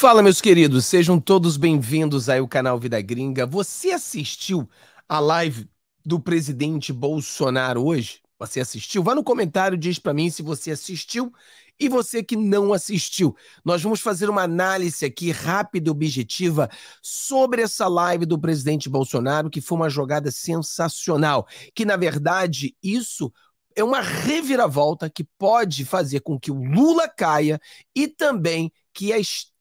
Fala, meus queridos, sejam todos bem-vindos aí ao canal Vida Gringa. Você assistiu a live do presidente Bolsonaro hoje? Você assistiu? Vá no comentário, diz para mim se você assistiu e você que não assistiu. Nós vamos fazer uma análise aqui rápida e objetiva sobre essa live do presidente Bolsonaro, que foi uma jogada sensacional, que na verdade isso é uma reviravolta que pode fazer com que o Lula caia e também que a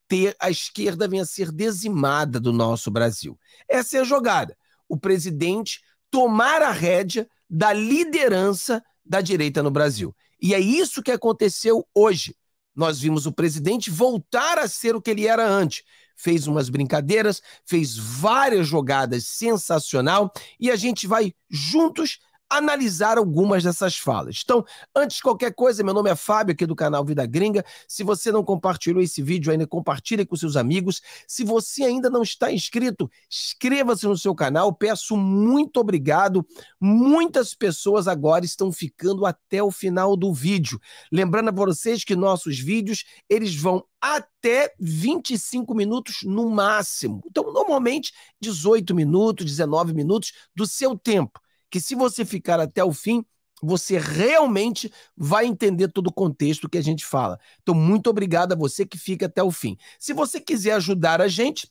ter a esquerda ser dizimada do nosso Brasil. Essa é a jogada. O presidente tomar a rédea da liderança da direita no Brasil. E é isso que aconteceu hoje. Nós vimos o presidente voltar a ser o que ele era antes. Fez umas brincadeiras, fez várias jogadas sensacional e a gente vai juntos analisar algumas dessas falas. Então, antes de qualquer coisa, meu nome é Fábio, aqui do canal Vida Gringa. Se você não compartilhou esse vídeo ainda, compartilhe com seus amigos. Se você ainda não está inscrito, inscreva-se no seu canal. Peço muito obrigado. Muitas pessoas agora estão ficando até o final do vídeo. Lembrando a vocês que nossos vídeos, eles vão até 25 minutos no máximo. Então, normalmente, 18 minutos, 19 minutos do seu tempo que se você ficar até o fim, você realmente vai entender todo o contexto que a gente fala. Então, muito obrigado a você que fica até o fim. Se você quiser ajudar a gente,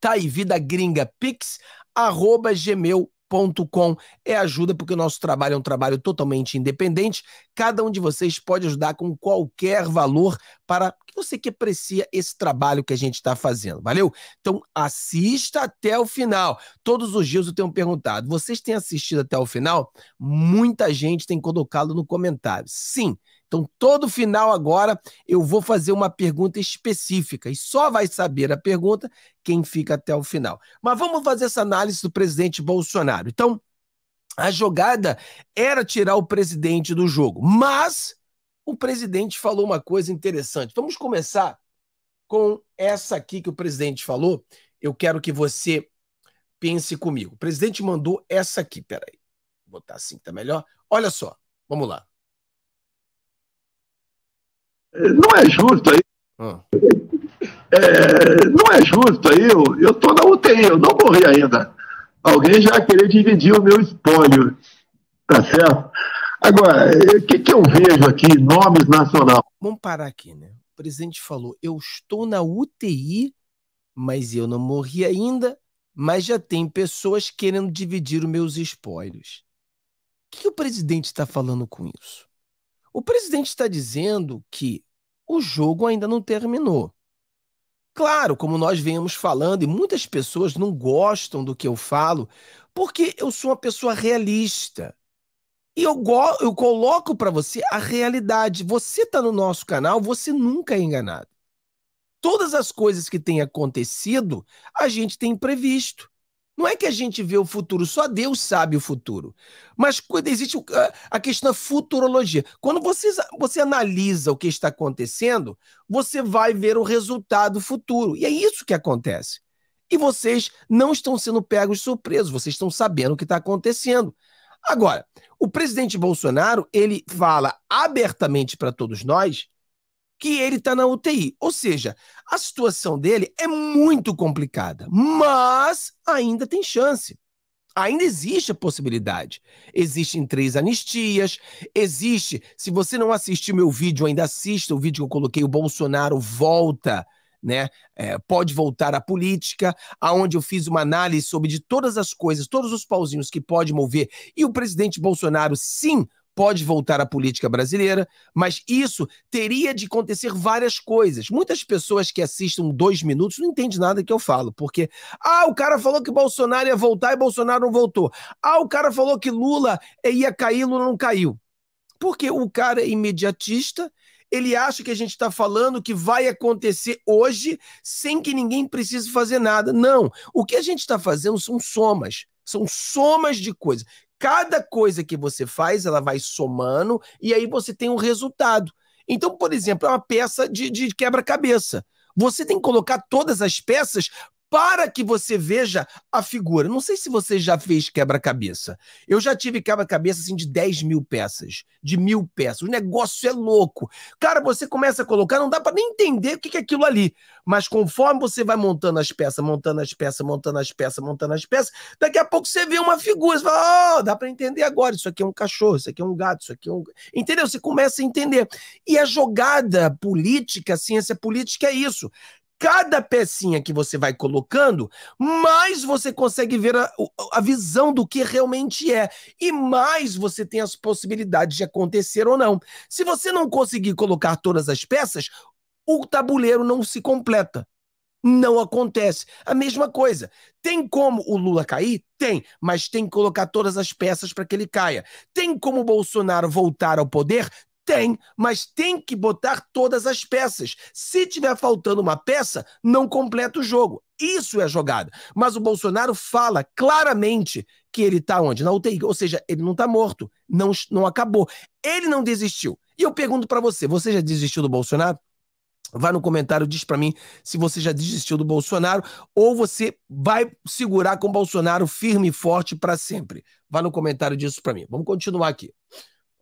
tá aí, Vida Gringa Pix, arroba gmail é ajuda, porque o nosso trabalho é um trabalho totalmente independente. Cada um de vocês pode ajudar com qualquer valor para que você que aprecia esse trabalho que a gente está fazendo. Valeu? Então assista até o final. Todos os dias eu tenho perguntado: vocês têm assistido até o final? Muita gente tem colocado no comentário. Sim. Então, todo final agora eu vou fazer uma pergunta específica e só vai saber a pergunta quem fica até o final. Mas vamos fazer essa análise do presidente Bolsonaro. Então, a jogada era tirar o presidente do jogo, mas o presidente falou uma coisa interessante. Vamos começar com essa aqui que o presidente falou. Eu quero que você pense comigo. O presidente mandou essa aqui, peraí. Vou botar assim, tá melhor? Olha só, vamos lá. Não é justo aí. Ah. É, não é justo aí. Eu estou na UTI, eu não morri ainda. Alguém já querer dividir o meu espólio. Tá certo? Agora, o que, que eu vejo aqui, nomes nacional? Vamos parar aqui, né? O presidente falou: eu estou na UTI, mas eu não morri ainda, mas já tem pessoas querendo dividir os meus espólios. O que o presidente está falando com isso? O presidente está dizendo que o jogo ainda não terminou. Claro, como nós vemos falando, e muitas pessoas não gostam do que eu falo, porque eu sou uma pessoa realista. E eu, eu coloco para você a realidade. Você está no nosso canal, você nunca é enganado. Todas as coisas que têm acontecido, a gente tem previsto. Não é que a gente vê o futuro, só Deus sabe o futuro. Mas existe a questão da futurologia. Quando você, você analisa o que está acontecendo, você vai ver o resultado futuro. E é isso que acontece. E vocês não estão sendo pegos de surpresa, vocês estão sabendo o que está acontecendo. Agora, o presidente Bolsonaro, ele fala abertamente para todos nós que ele está na UTI. Ou seja, a situação dele é muito complicada, mas ainda tem chance. Ainda existe a possibilidade. Existem três anistias, existe. Se você não assistiu meu vídeo, ainda assista o vídeo que eu coloquei, o Bolsonaro volta, né? É, pode voltar à política, aonde eu fiz uma análise sobre de todas as coisas, todos os pauzinhos que pode mover. E o presidente Bolsonaro, sim, pode voltar à política brasileira, mas isso teria de acontecer várias coisas. Muitas pessoas que assistem dois minutos não entendem nada que eu falo, porque ah, o cara falou que Bolsonaro ia voltar e Bolsonaro não voltou. Ah, o cara falou que Lula ia cair, Lula não caiu. Porque o cara é imediatista, ele acha que a gente está falando que vai acontecer hoje sem que ninguém precise fazer nada. Não. O que a gente está fazendo são somas. São somas de coisas cada coisa que você faz, ela vai somando e aí você tem um resultado. Então, por exemplo, é uma peça de, de quebra-cabeça. Você tem que colocar todas as peças para que você veja a figura. Não sei se você já fez quebra-cabeça. Eu já tive quebra-cabeça assim de 10 mil peças, de mil peças. O negócio é louco. Cara, você começa a colocar, não dá para nem entender o que é aquilo ali. Mas conforme você vai montando as peças, montando as peças, montando as peças, montando as peças, daqui a pouco você vê uma figura. Você fala, oh, dá para entender agora. Isso aqui é um cachorro, isso aqui é um gato, isso aqui é um. Entendeu? Você começa a entender. E a jogada política, a ciência política é isso cada pecinha que você vai colocando, mais você consegue ver a, a, visão do que realmente é. E mais você tem as possibilidades de acontecer ou não. Se você não conseguir colocar todas as peças, o tabuleiro não se completa. Não acontece. A mesma coisa. Tem como o Lula cair? Tem, mas tem que colocar todas as peças para que ele caia. Tem como o Bolsonaro voltar ao poder? Tem, mas tem que botar todas as peças. Se tiver faltando uma peça, não completa o jogo. Isso é jogada. Mas o Bolsonaro fala claramente que ele está onde? Na UTI. Ou seja, ele não está morto. Não, não acabou. Ele não desistiu. E eu pergunto para você: você já desistiu do Bolsonaro? Vai no comentário, diz para mim se você já desistiu do Bolsonaro ou você vai segurar com o Bolsonaro firme e forte para sempre. Vai no comentário disso para mim. Vamos continuar aqui.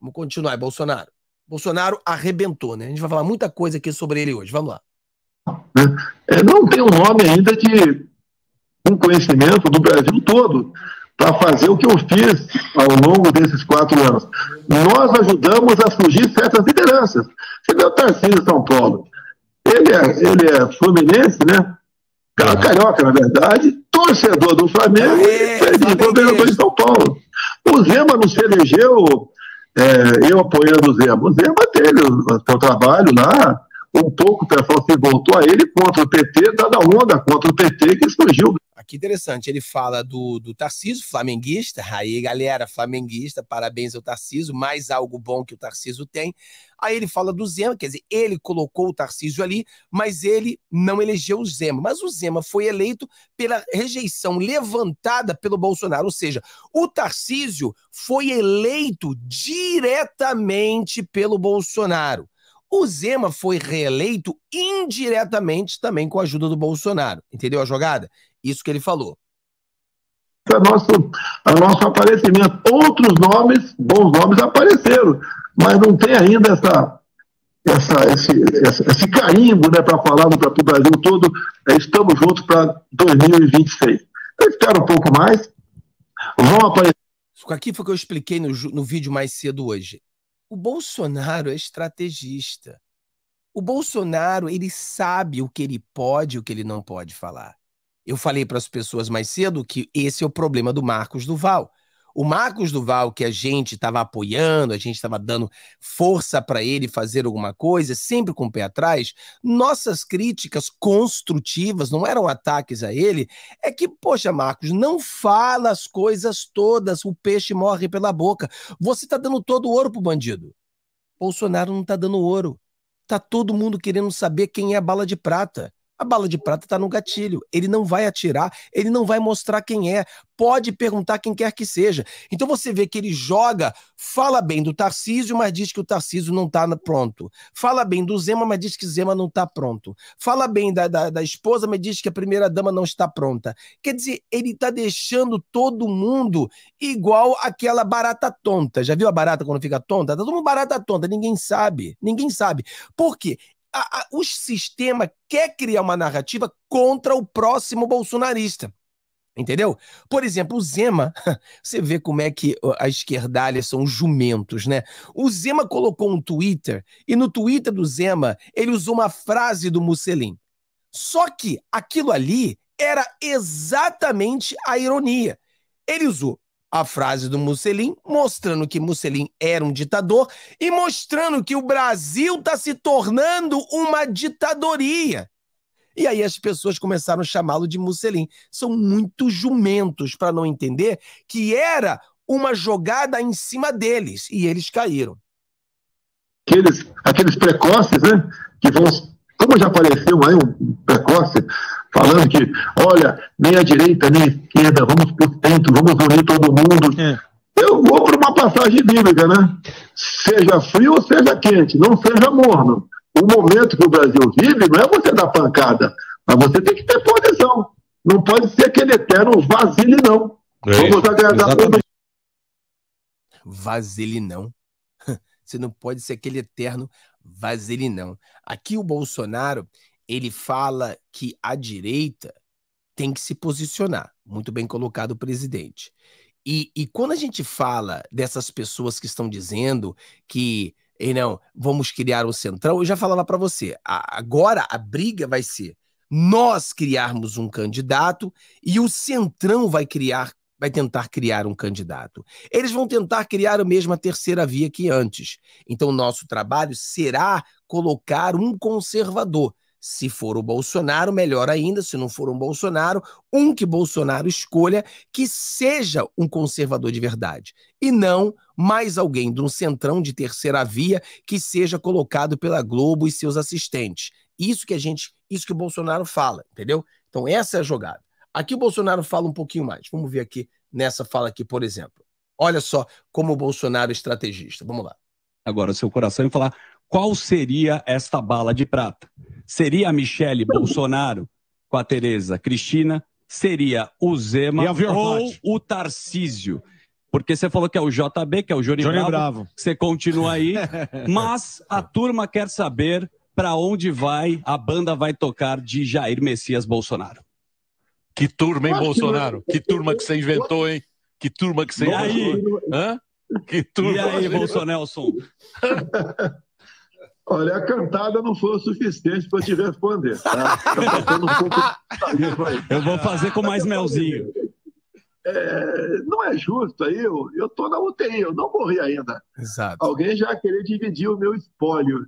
Vamos continuar, Bolsonaro. Bolsonaro arrebentou, né? A gente vai falar muita coisa aqui sobre ele hoje. Vamos lá. É, não tem um nome ainda de um conhecimento do Brasil todo para fazer o que eu fiz ao longo desses quatro anos. Nós ajudamos a surgir certas lideranças. Você vê o Tarcísio São Paulo. Ele é, ele é fluminense, né? Carioca, na verdade, torcedor do Flamengo é, e governador de São Paulo. O Zema não se elegeu é, eu apoiando o Zema. O Zema teve o seu trabalho lá, um pouco o pessoal se voltou a ele contra o PT, dada onda contra o PT que surgiu. Aqui interessante, ele fala do, do Tarciso, flamenguista. Aí, galera, flamenguista, parabéns ao Tarciso, mais algo bom que o Tarciso tem. Aí ele fala do Zema, quer dizer, ele colocou o Tarcísio ali, mas ele não elegeu o Zema. Mas o Zema foi eleito pela rejeição levantada pelo Bolsonaro, ou seja, o Tarcísio foi eleito diretamente pelo Bolsonaro. O Zema foi reeleito indiretamente também com a ajuda do Bolsonaro. Entendeu a jogada? Isso que ele falou. A nosso, a nosso aparecimento. Outros nomes, bons nomes, apareceram, mas não tem ainda essa, essa, esse, esse, esse carimbo né, para falar para o Brasil todo. É, estamos juntos para 2026. Eu espero um pouco mais. Vão aparecer. Isso aqui foi o que eu expliquei no, no vídeo mais cedo hoje. O Bolsonaro é estrategista. O Bolsonaro, ele sabe o que ele pode e o que ele não pode falar. Eu falei para as pessoas mais cedo que esse é o problema do Marcos Duval. O Marcos Duval, que a gente estava apoiando, a gente estava dando força para ele fazer alguma coisa, sempre com o pé atrás, nossas críticas construtivas, não eram ataques a ele, é que, poxa, Marcos, não fala as coisas todas, o peixe morre pela boca. Você está dando todo o ouro pro bandido. Bolsonaro não está dando ouro. Tá todo mundo querendo saber quem é a bala de prata. A bala de prata está no gatilho. Ele não vai atirar, ele não vai mostrar quem é. Pode perguntar quem quer que seja. Então você vê que ele joga, fala bem do Tarcísio, mas diz que o Tarcísio não está pronto. Fala bem do Zema, mas diz que Zema não está pronto. Fala bem da, da, da, esposa, mas diz que a primeira-dama não está pronta. Quer dizer, ele está deixando todo mundo igual aquela barata tonta. Já viu a barata quando fica tonta? Tá todo mundo barata tonta, ninguém sabe. Ninguém sabe. Por quê? A, a, o sistema quer criar uma narrativa contra o próximo bolsonarista. Entendeu? Por exemplo, o Zema, você vê como é que a esquerdalha são jumentos, né? O Zema colocou um Twitter e no Twitter do Zema ele usou uma frase do Mussolini. Só que aquilo ali era exatamente a ironia. Ele usou a frase do Mussolini, mostrando que Mussolini era um ditador e mostrando que o Brasil está se tornando uma ditadoria. E aí as pessoas começaram a chamá-lo de Mussolini. São muito jumentos para não entender que era uma jogada em cima deles e eles caíram. Aqueles, aqueles precoces, né? Que vão como já apareceu aí um precoce falando que, olha, nem a direita nem a esquerda, vamos por dentro, vamos unir todo mundo. É. Eu vou para uma passagem bíblica, né? Seja frio ou seja quente, não seja morno. O momento que o Brasil vive não é você dar pancada, mas você tem que ter posição. não pode ser aquele eterno vaselinão. É, Vamos agradar todo Vaselinão. Você não pode ser aquele eterno vaselinão. Aqui o Bolsonaro, ele fala que a direita tem que se posicionar. Muito bem colocado presidente. E, e quando a gente fala dessas pessoas que estão dizendo que e não, vamos criar um centrão, eu já falava para você, a, agora a briga vai ser nós criarmos um candidato e o centrão vai criar vai tentar criar um candidato. Eles vão tentar criar a mesma terceira via que antes. Então, nosso trabalho será colocar um conservador. Se for o Bolsonaro, melhor ainda. Se não for um Bolsonaro, um que Bolsonaro escolha que seja um conservador de verdade. E não mais alguém de um centrão de terceira via que seja colocado pela Globo e seus assistentes. Isso que a gente, isso que o Bolsonaro fala, entendeu? Então, essa é a jogada. Aqui o Bolsonaro fala um pouquinho mais. Vamos ver aqui nessa fala aqui, por exemplo. Olha só como o Bolsonaro é estrategista. Vamos lá. Agora, seu coração e falar qual seria esta bala de prata? Seria a Michele Bolsonaro com a Tereza Cristina? Seria o Zema ou o Tarcísio? Porque você falou que é o JB, que é o Johnny, Johnny Bravo. Bravo. Você continua aí. mas a turma quer saber para onde vai, a banda vai tocar de Jair Messias Bolsonaro. Que turma, hein, Bolsonaro? Que turma que você inventou, hein? Que turma que você e aí? Hã? Que turma. E aí, Bolsonaro? Olha, a cantada não foi o suficiente para te responder. Tá? Eu vou fazer com mais melzinho. É, não é justo aí, eu estou na UTI, eu não morri ainda. Exato. Alguém já querer dividir o meu espólio.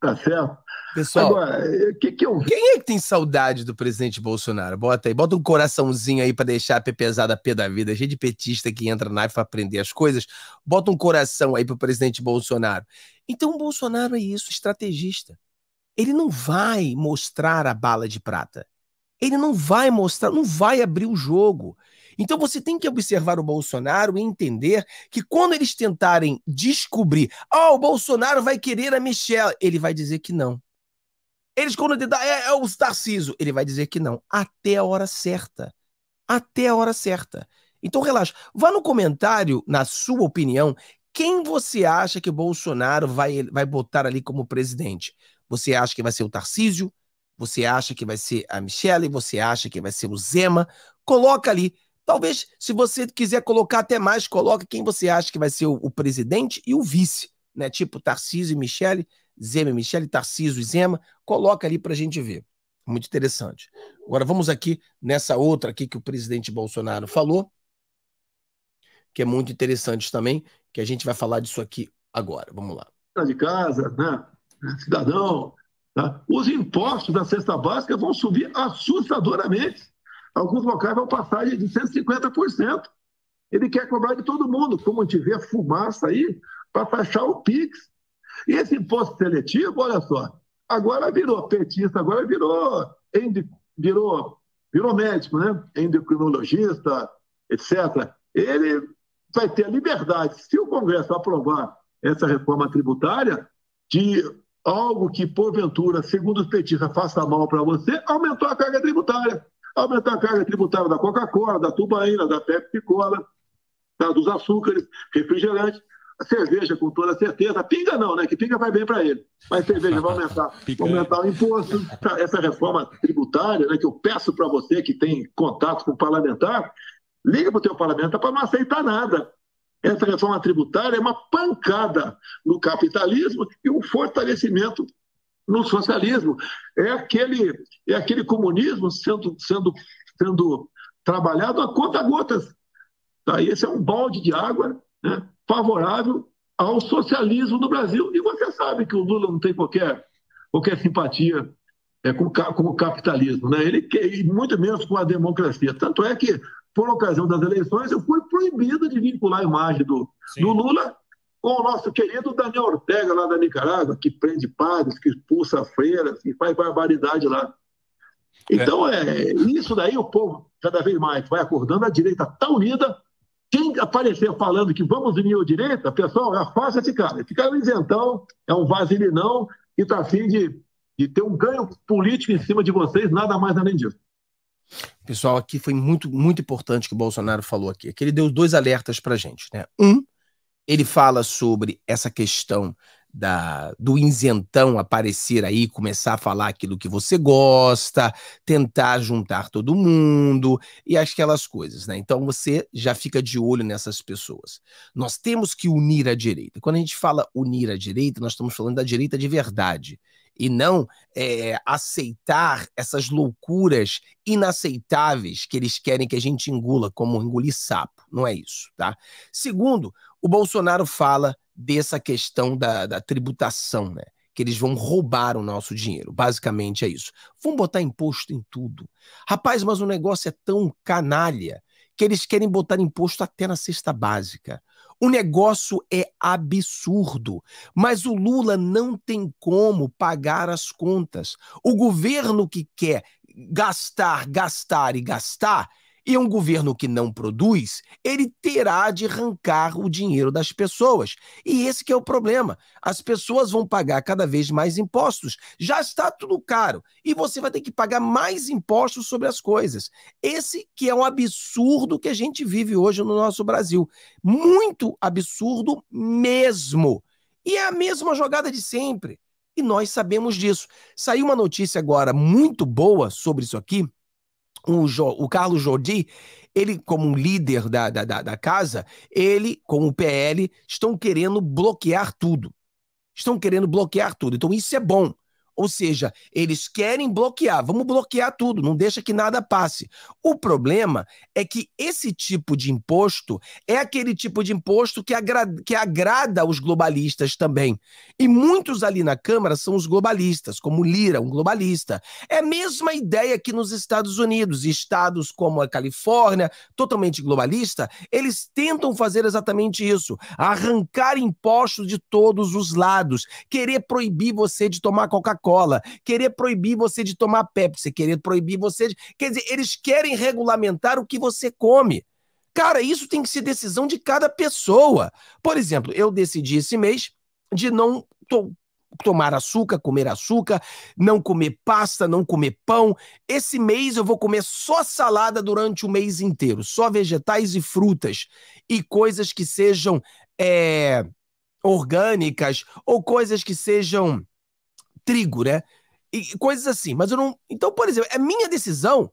Tá certo? Pessoal, Agora, que que eu... quem é que tem saudade do presidente Bolsonaro? Bota aí, bota um coraçãozinho aí para deixar a pesada pé da vida. Cheio de petista que entra na para aprender as coisas. Bota um coração aí pro presidente Bolsonaro. Então, o Bolsonaro é isso, estrategista. Ele não vai mostrar a bala de prata. Ele não vai mostrar, não vai abrir o jogo. Então você tem que observar o Bolsonaro e entender que quando eles tentarem descobrir, ah, oh, o Bolsonaro vai querer a Michelle, ele vai dizer que não. Eles, quando tentar, é, é o Tarciso, ele vai dizer que não. Até a hora certa. Até a hora certa. Então relaxa. Vá no comentário, na sua opinião, quem você acha que o Bolsonaro vai, vai botar ali como presidente? Você acha que vai ser o Tarcísio? Você acha que vai ser a Michelle? Você acha que vai ser o Zema? Coloca ali. Talvez, se você quiser colocar até mais, coloque quem você acha que vai ser o, o presidente e o vice, né? Tipo Tarcísio e Michele, Zema e Michele, Tarcísio e Zema. Coloca ali para a gente ver. Muito interessante. Agora vamos aqui nessa outra aqui que o presidente Bolsonaro falou, que é muito interessante também, que a gente vai falar disso aqui agora. Vamos lá. De casa, né? Cidadão, tá? os impostos da cesta básica vão subir assustadoramente. Alguns locais vão passar de 150%. Ele quer cobrar de todo mundo, como tiver fumaça aí, para taxar o PIX. E esse imposto seletivo, olha só, agora virou petista, agora virou, virou, virou médico, né? endocrinologista, etc. Ele vai ter a liberdade, se o Congresso aprovar essa reforma tributária, de algo que, porventura, segundo os petistas, faça mal para você, aumentou a carga tributária aumentar a carga tributária da Coca-Cola, da tubaína, da Pepsi-Cola, tá, dos açúcares, refrigerantes, a cerveja com toda certeza, pinga não, né? Que pinga vai bem para ele. Mas cerveja vai aumentar, aumentar o imposto, essa reforma tributária, né? Que eu peço para você que tem contato com o parlamentar, liga para o teu parlamentar para não aceitar nada. Essa reforma tributária é uma pancada no capitalismo e um fortalecimento no socialismo. É aquele, é aquele comunismo sendo, sendo, sendo trabalhado a conta gotas. Tá? esse é um balde de água né, favorável ao socialismo no Brasil. E você sabe que o Lula não tem qualquer, qualquer simpatia é, com, com o capitalismo, né? Ele quer, muito menos com a democracia. Tanto é que, por ocasião das eleições, eu fui proibido de vincular a imagem do, do Lula com o nosso querido Daniel Ortega, lá da Nicarágua, que prende padres, que expulsa freiras, que faz barbaridade lá. Então, é. é. isso daí o povo, cada vez mais, vai acordando, a direita está unida. Quem aparecer falando que vamos unir a direita, pessoal, afasta esse cara. Esse cara é um isentão, é um vaselinão e está afim de, de ter um ganho político em cima de vocês, nada mais além disso. pessoal, aqui foi muito, muito importante que o Bolsonaro falou aqui. Que ele deu dois alertas para gente, né? Um, ele fala sobre essa questão da, do isentão aparecer aí, começar a falar aquilo que você gosta, tentar juntar todo mundo e aquelas coisas, né? Então você já fica de olho nessas pessoas. Nós temos que unir a direita. Quando a gente fala unir a direita, nós estamos falando da direita de verdade e não é, aceitar essas loucuras inaceitáveis que eles querem que a gente engula, como engolir sapo. Não é isso, tá? Segundo, o Bolsonaro fala dessa questão da, da tributação, né? Que eles vão roubar o nosso dinheiro. Basicamente é isso. Vão botar imposto em tudo. Rapaz, mas o negócio é tão canalha que eles querem botar imposto até na cesta básica. O negócio é absurdo, mas o Lula não tem como pagar as contas. O governo que quer gastar, gastar e gastar e um governo que não produz, ele terá de arrancar o dinheiro das pessoas. E esse que é o problema. As pessoas vão pagar cada vez mais impostos. Já está tudo caro e você vai ter que pagar mais impostos sobre as coisas. Esse que é um absurdo que a gente vive hoje no nosso Brasil. Muito absurdo mesmo. E é a mesma jogada de sempre. E nós sabemos disso. Saiu uma notícia agora muito boa sobre isso aqui o, o Carlos Jordi, ele, como um líder da, da, da, casa, ele, com o PL, estão querendo bloquear tudo. Estão querendo bloquear tudo. Então, isso é bom. Ou seja, eles querem bloquear, vamos bloquear tudo, não deixa que nada passe. O problema é que esse tipo de imposto é aquele tipo de imposto que, agrada, que agrada aos globalistas também. E muitos ali na Câmara são os globalistas, como Lira, um globalista. É a mesma ideia que nos Estados Unidos, estados como a Califórnia, totalmente globalista, eles tentam fazer exatamente isso, arrancar impostos de todos os lados, querer proibir você de tomar Coca-Cola Querer proibir você de tomar Pepsi, querer proibir você de. Quer dizer, eles querem regulamentar o que você come. Cara, isso tem que ser decisão de cada pessoa. Por exemplo, eu decidi esse mês de não to tomar açúcar, comer açúcar, não comer pasta, não comer pão. Esse mês eu vou comer só salada durante o mês inteiro, só vegetais e frutas e coisas que sejam é, orgânicas ou coisas que sejam trigo, né? E coisas assim. Mas eu não. Então, por exemplo, é minha decisão.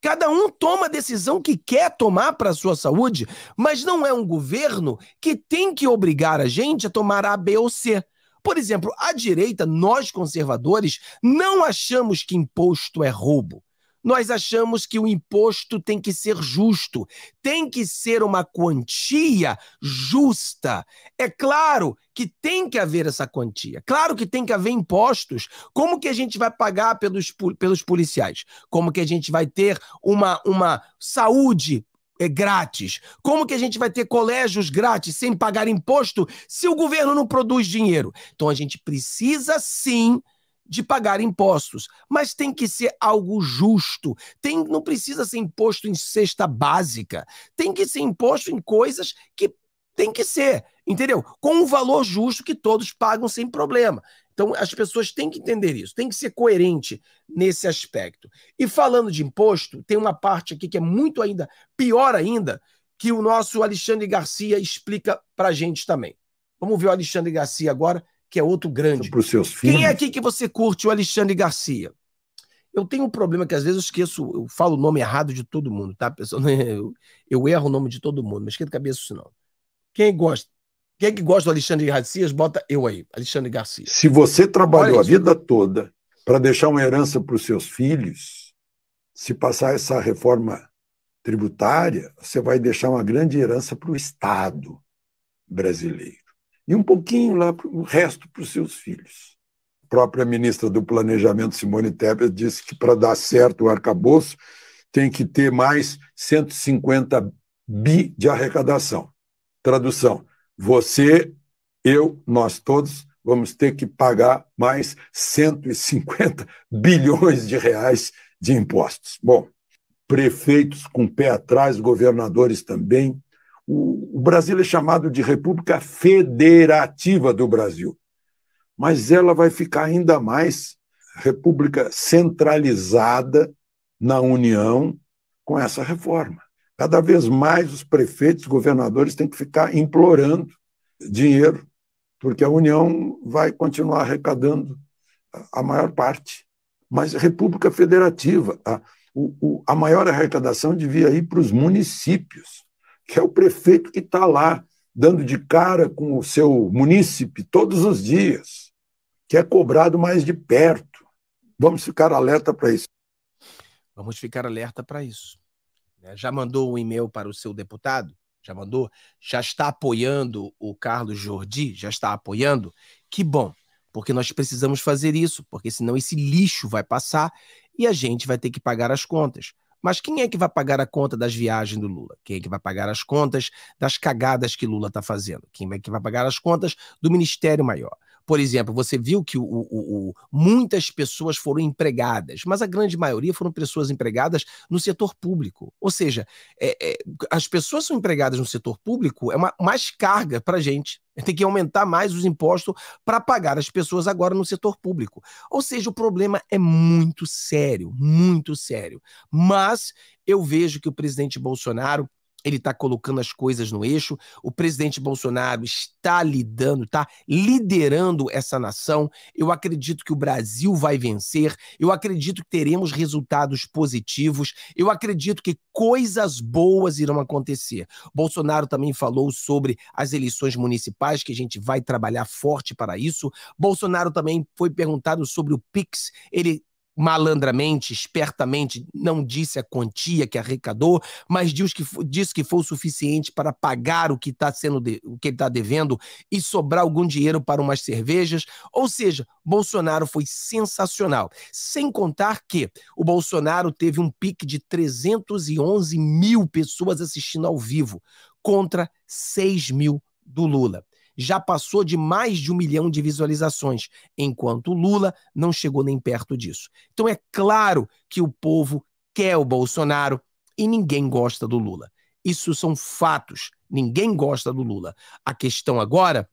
Cada um toma a decisão que quer tomar para a sua saúde, mas não é um governo que tem que obrigar a gente a tomar A, B ou C. Por exemplo, a direita, nós conservadores, não achamos que imposto é roubo nós achamos que o imposto tem que ser justo, tem que ser uma quantia justa. É claro que tem que haver essa quantia. Claro que tem que haver impostos. Como que a gente vai pagar pelos, pelos policiais? Como que a gente vai ter uma, uma saúde é grátis? Como que a gente vai ter colégios grátis sem pagar imposto se o governo não produz dinheiro? Então a gente precisa sim de pagar impostos, mas tem que ser algo justo. Tem, não precisa ser imposto em cesta básica. Tem que ser imposto em coisas que tem que ser, entendeu? Com um valor justo que todos pagam sem problema. Então as pessoas têm que entender isso, tem que ser coerente nesse aspecto. E falando de imposto, tem uma parte aqui que é muito ainda pior ainda, que o nosso Alexandre Garcia explica para gente também. Vamos ver o Alexandre Garcia agora que é outro grande. Para os seus filhos. Quem é aqui que você curte o Alexandre Garcia? Eu tenho um problema que às vezes eu esqueço, eu falo o nome errado de todo mundo, tá, pessoal? Eu, eu erro o nome de todo mundo, mas esquenta a cabeça isso não. Quem gosta? Quem é que gosta do Alexandre Garcia? Bota eu aí, Alexandre Garcia. Se você trabalhou a vida toda para deixar uma herança para os seus filhos, se passar essa reforma tributária, você vai deixar uma grande herança para o Estado brasileiro e um pouquinho lá, o resto para os seus filhos. A própria ministra do Planejamento, Simone Tebet, disse que para dar certo o arcabouço tem que ter mais 150 bi de arrecadação. Tradução: você, eu, nós todos vamos ter que pagar mais 150 bilhões de reais de impostos. Bom, prefeitos com pé atrás, governadores também, o, o Brasil é chamado de República Federativa do Brasil, mas ela vai ficar ainda mais república centralizada na União com essa reforma. Cada vez mais os prefeitos, governadores têm que ficar implorando dinheiro, porque a União vai continuar arrecadando a maior parte. Mas República Federativa, a, o, a maior arrecadação devia ir para os municípios, que é o prefeito que está lá, dando de cara com o seu munícipe todos os dias, que é cobrado mais de perto. Vamos ficar alerta para isso. Vamos ficar alerta para isso. Né? Já mandou um e-mail para o seu deputado? Já mandou? Já está apoiando o Carlos Jordi? Já está apoiando? Que bom, porque nós precisamos fazer isso, porque senão esse lixo vai passar e a gente vai ter que pagar as contas. Mas quem é que vai pagar a conta das viagens do Lula? Quem é que vai pagar as contas das cagadas que Lula está fazendo? Quem é que vai pagar as contas do Ministério Maior? Por exemplo, você viu que o, o, o, muitas pessoas foram empregadas, mas a grande maioria foram pessoas empregadas no setor público. Ou seja, é, é, as pessoas são empregadas no setor público, é uma, mais carga para a gente. Tem que aumentar mais os impostos para pagar as pessoas agora no setor público. Ou seja, o problema é muito sério, muito sério. Mas eu vejo que o presidente Bolsonaro ele está colocando as coisas no eixo. O presidente Bolsonaro está lidando, está liderando essa nação. Eu acredito que o Brasil vai vencer. Eu acredito que teremos resultados positivos. Eu acredito que coisas boas irão acontecer. Bolsonaro também falou sobre as eleições municipais, que a gente vai trabalhar forte para isso. Bolsonaro também foi perguntado sobre o Pix. Ele malandramente, espertamente, não disse a quantia que arrecadou, mas disse que, disse que foi o suficiente para pagar o que está sendo de, o que ele está devendo e sobrar algum dinheiro para umas cervejas. Ou seja, Bolsonaro foi sensacional. Sem contar que o Bolsonaro teve um pique de 311 mil pessoas assistindo ao vivo contra 6 mil do Lula já passou de mais de um milhão de visualizações, enquanto Lula não chegou nem perto disso. Então é claro que o povo quer o Bolsonaro e ninguém gosta do Lula. Isso são fatos. Ninguém gosta do Lula. A questão agora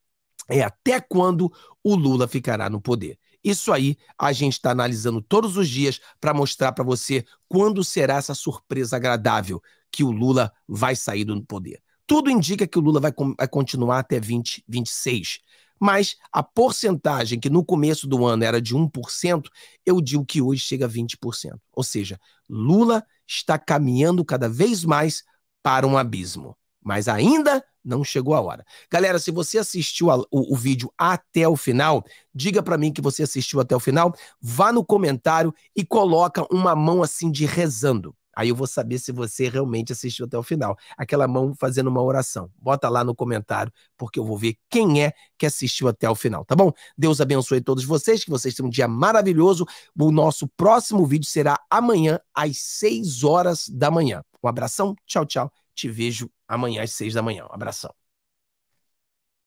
é até quando o Lula ficará no poder. Isso aí a gente está analisando todos os dias para mostrar para você quando será essa surpresa agradável que o Lula vai sair do poder. Tudo indica que o Lula vai, vai continuar até 2026. Mas a porcentagem que no começo do ano era de 1%, eu digo que hoje chega a 20%. Ou seja, Lula está caminhando cada vez mais para um abismo. Mas ainda não chegou a hora. Galera, se você assistiu a, o, o, vídeo até o final, diga para mim que você assistiu até o final, vá no comentário e coloca uma mão assim de rezando. Aí eu vou saber se você realmente assistiu até o final. Aquela mão fazendo uma oração. Bota lá no comentário, porque eu vou ver quem é que assistiu até o final, tá bom? Deus abençoe todos vocês, que vocês tenham um dia maravilhoso. O nosso próximo vídeo será amanhã, às 6 horas da manhã. Um abração, tchau, tchau. Te vejo amanhã às 6 da manhã. Um abração.